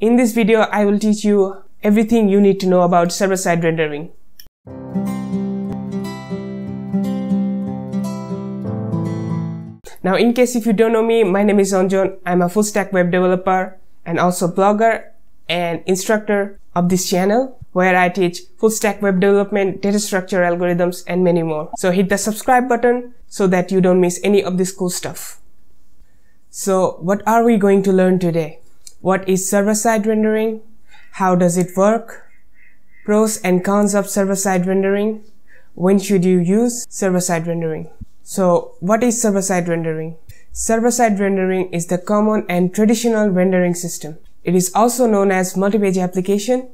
In this video, I will teach you everything you need to know about server-side rendering. Now, in case if you don't know me, my name is Anjan. I'm a full stack web developer and also blogger and instructor of this channel where I teach full stack web development, data structure algorithms, and many more. So hit the subscribe button so that you don't miss any of this cool stuff. So what are we going to learn today? What is server-side rendering? How does it work? Pros and cons of server-side rendering? When should you use server-side rendering? So what is server-side rendering? Server-side rendering is the common and traditional rendering system. It is also known as multi-page application.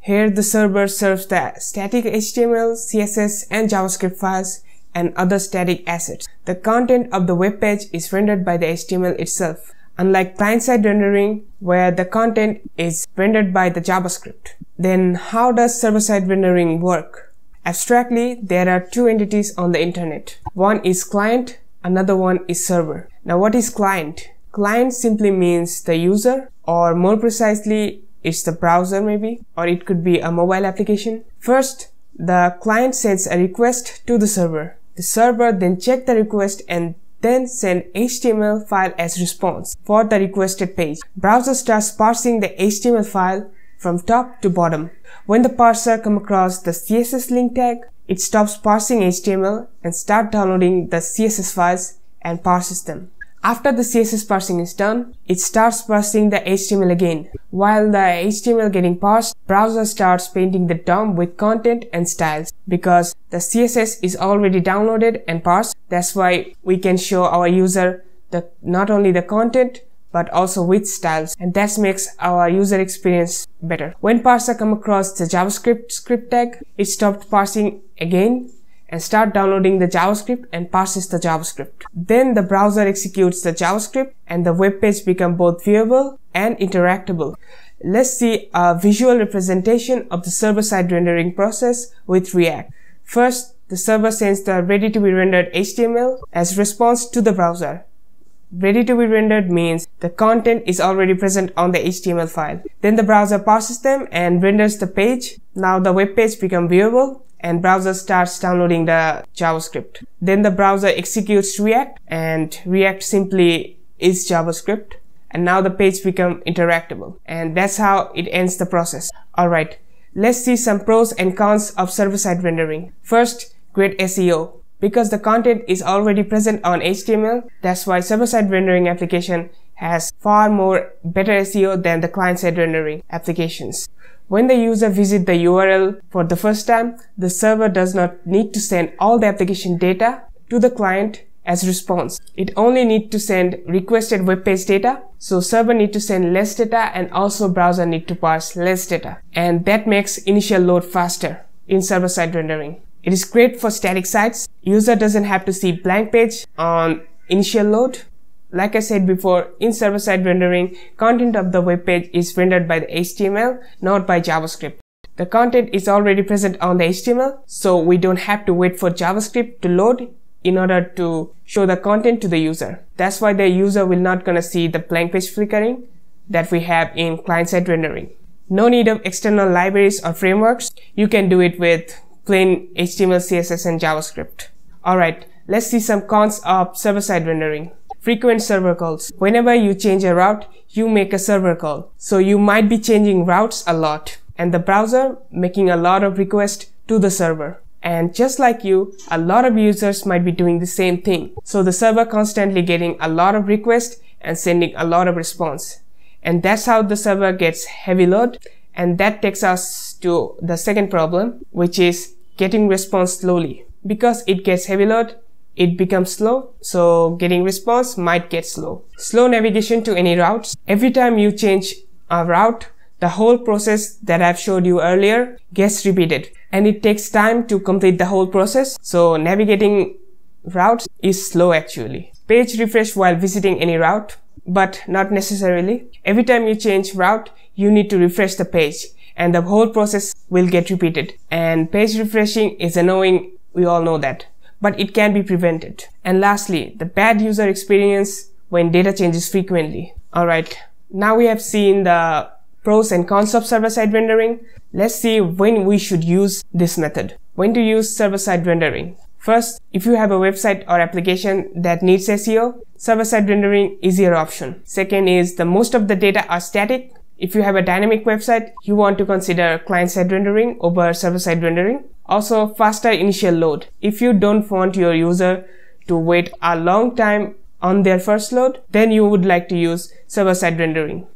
Here the server serves the static HTML, CSS and JavaScript files and other static assets. The content of the web page is rendered by the HTML itself, unlike client-side rendering where the content is rendered by the JavaScript. Then how does server-side rendering work? Abstractly, there are two entities on the internet. One is client, another one is server. Now what is client? Client simply means the user or more precisely it's the browser maybe or it could be a mobile application. First, the client sends a request to the server. The server then check the request and then send HTML file as response for the requested page. Browser starts parsing the HTML file from top to bottom. When the parser come across the CSS link tag, it stops parsing HTML and start downloading the CSS files and parses them. After the CSS parsing is done, it starts parsing the HTML again. While the HTML getting parsed, browser starts painting the DOM with content and styles. Because the CSS is already downloaded and parsed, that's why we can show our user the not only the content, but also with styles and that makes our user experience better. When parser come across the JavaScript script tag, it stopped parsing again and start downloading the JavaScript and parses the JavaScript. Then the browser executes the JavaScript and the web page become both viewable and interactable. Let's see a visual representation of the server-side rendering process with React. First, the server sends the ready to be rendered HTML as response to the browser. Ready to be rendered means the content is already present on the HTML file. Then the browser parses them and renders the page. Now the web page become viewable and browser starts downloading the JavaScript. Then the browser executes React and React simply is JavaScript. And now the page become interactable. And that's how it ends the process. Alright, let's see some pros and cons of server-side rendering. First, great SEO. Because the content is already present on HTML, that's why server-side rendering application has far more better SEO than the client-side rendering applications. When the user visit the URL for the first time, the server does not need to send all the application data to the client as response. It only need to send requested web page data. So server need to send less data and also browser need to parse less data. And that makes initial load faster in server-side rendering. It is great for static sites. User doesn't have to see blank page on initial load like I said before, in server-side rendering, content of the web page is rendered by the HTML, not by JavaScript. The content is already present on the HTML, so we don't have to wait for JavaScript to load in order to show the content to the user. That's why the user will not gonna see the blank page flickering that we have in client-side rendering. No need of external libraries or frameworks. You can do it with plain HTML, CSS, and JavaScript. Alright, let's see some cons of server-side rendering. Frequent server calls. Whenever you change a route, you make a server call. So you might be changing routes a lot and the browser making a lot of requests to the server. And just like you, a lot of users might be doing the same thing. So the server constantly getting a lot of requests and sending a lot of response. And that's how the server gets heavy load. And that takes us to the second problem, which is getting response slowly. Because it gets heavy load, it becomes slow, so getting response might get slow. Slow navigation to any routes. Every time you change a route, the whole process that I've showed you earlier gets repeated and it takes time to complete the whole process. So navigating routes is slow actually. Page refresh while visiting any route, but not necessarily. Every time you change route, you need to refresh the page and the whole process will get repeated. And page refreshing is annoying. We all know that but it can be prevented. And lastly, the bad user experience when data changes frequently. Alright, now we have seen the pros and cons of server-side rendering, let's see when we should use this method. When to use server-side rendering. First, if you have a website or application that needs SEO, server-side rendering is your option. Second is the most of the data are static. If you have a dynamic website, you want to consider client-side rendering over server-side rendering. Also, faster initial load. If you don't want your user to wait a long time on their first load, then you would like to use server-side rendering.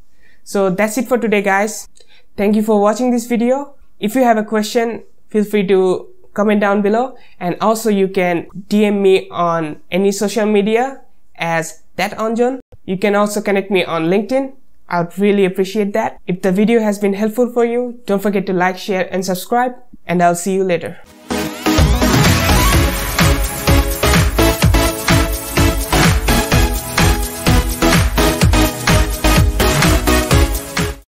So that's it for today guys. Thank you for watching this video. If you have a question, feel free to comment down below and also you can DM me on any social media as that Anjan. You can also connect me on LinkedIn. I would really appreciate that. If the video has been helpful for you, don't forget to like, share and subscribe and I'll see you later.